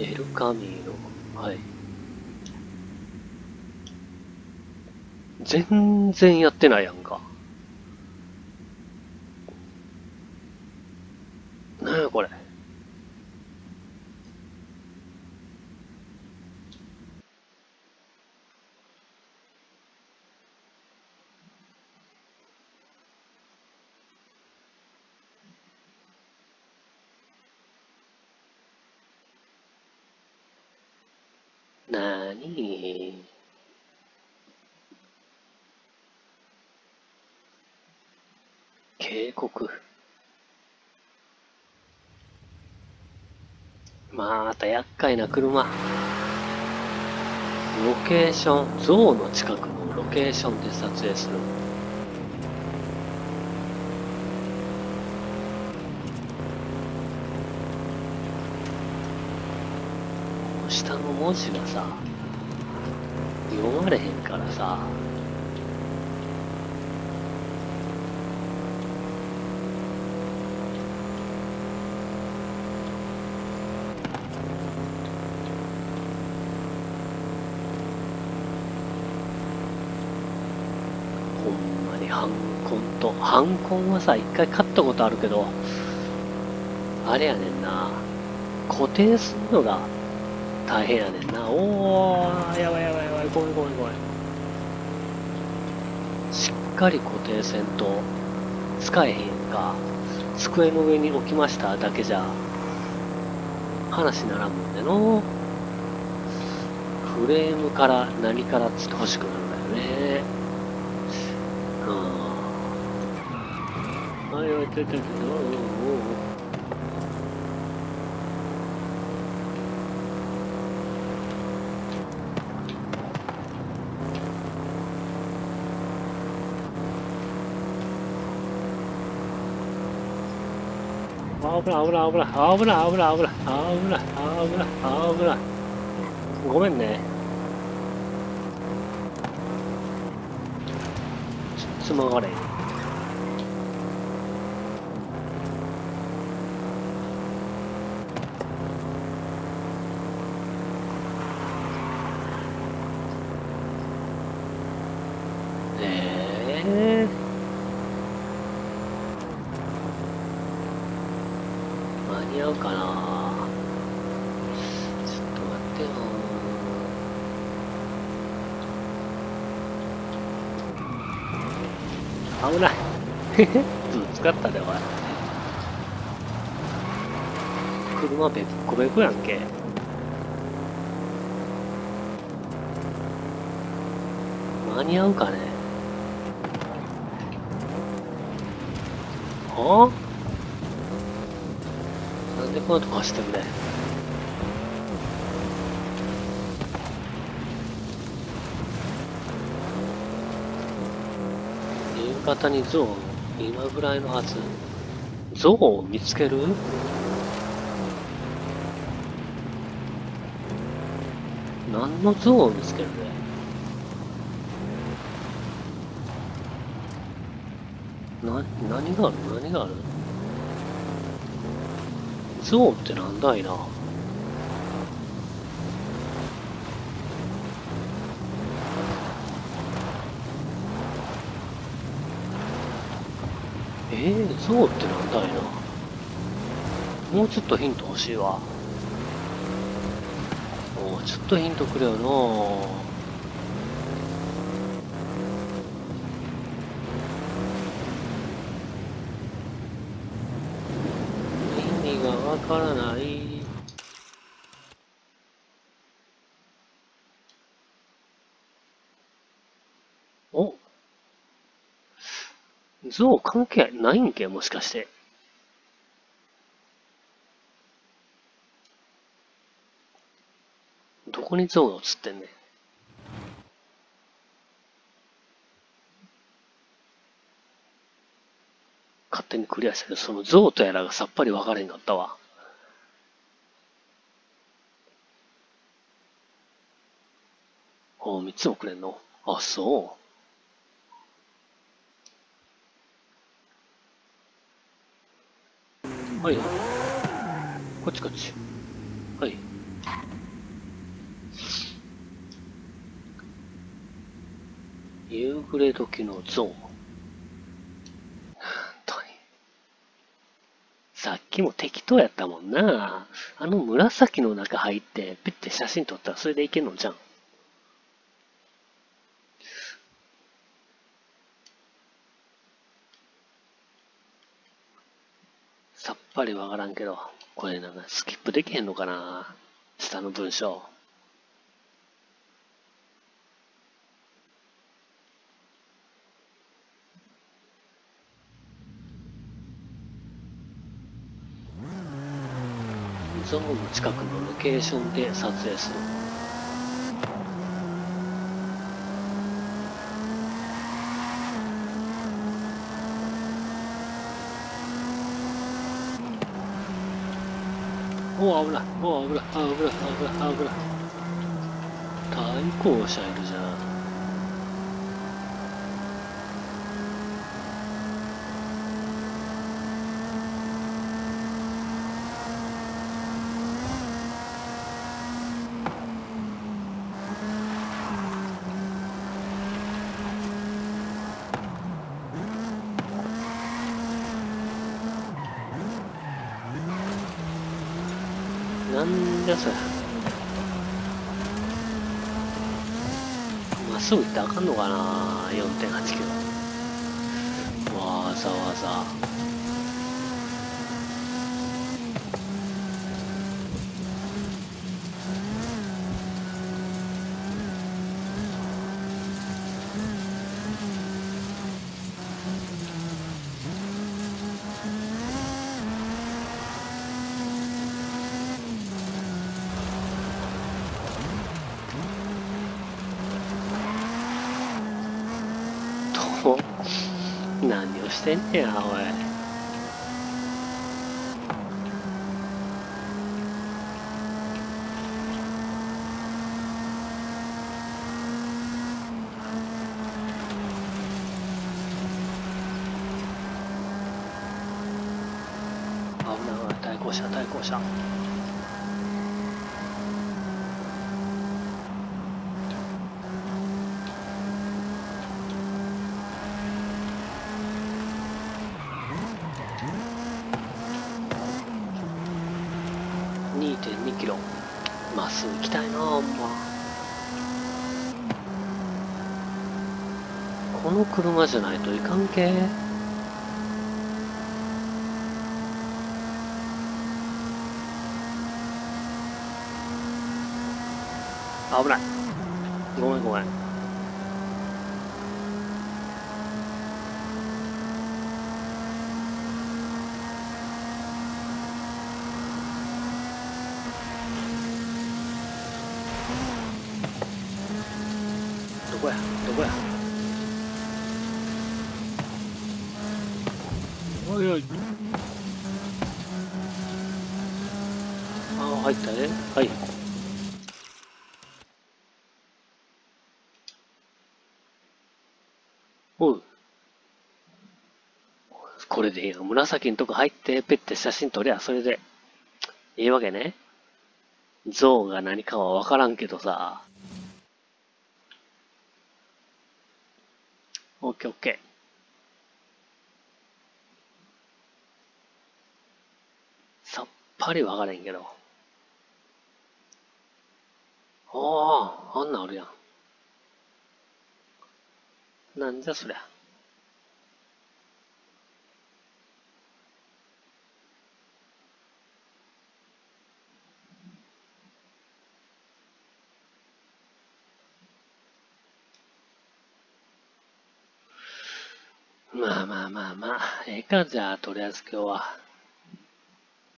エルカミーノ。はい。全然やってないやんか。なやこれ。なーに警告。また厄介な車。ロケーション、ゾウの近くのロケーションで撮影する。下の文字がさ、読まれへんからさ、ほんまにハンコンと、ハンコンはさ、一回買ったことあるけど、あれやねんな、固定するのが大変やねんな。おー、やばいやばいやばい、ごめんごめんごめん。しっかり固定せんと使えへんか。机の上に置きましただけじゃ、話ならんもんでの。フレームから何からつって欲しくなるんだよね。うん。はい、はい、ちょちょちょ、おうおうおうあ危ない危ない危ない危ない危ない危ない危ない危ない。危ないごめんね。つつまがれええ間に合うかな。ちょっと待ってよ。危ない。ぶつかったでおい。車べっこべこやんけ。間に合うかね。はあ？でこんなとこ走ってくれ夕方にゾウ今ぐらいのはず。ゾウを見つける？何のゾウを見つけるねな、何がある？何がある？ゾウってなんだいな。えー、ゾウってなんだいな。もうちょっとヒント欲しいわ。もうちょっとヒントくれよな。意味がわからないお？象関係ないんけもしかして。どこに象が映ってんねん。勝手にクリアしたけど、その象とやらがさっぱり分からへんかったわ。お3つもくれんのあ、そう。はい。こっちこっち。はい。夕暮れ時の像。本当に。さっきも適当やったもんな。あの紫の中入って、ピッて写真撮ったらそれでいけんのじゃん。ぱりわからんけど、これなんかスキップできへんのかな？下の文章。ゾーンの近くのロケーションで撮影する。もう危ない。もう危ない。危ない。危ない。危ない。対向車い。るじゃんなんじゃそれまっすぐ行ってあかんのかな4.8キロ。わざわざ。何をしてんねやおい。危ない対向車対向車。2.2キロ。まっすぐ行きたいなほんま。この車じゃないといかんけ。危ない。ごめんごめん。こやどこや？おいおいああ入ったね。はい。おう。これでいいよ紫のとこ入ってペッて写真撮りゃそれで。いいわけね。像が何かは分からんけどさ。オッケー。さっぱり分からへんけど。ああ、あんなんあるやん。なんじゃそりゃ。まあまあまあまあ、ええか、じゃあ、とりあえず今日は。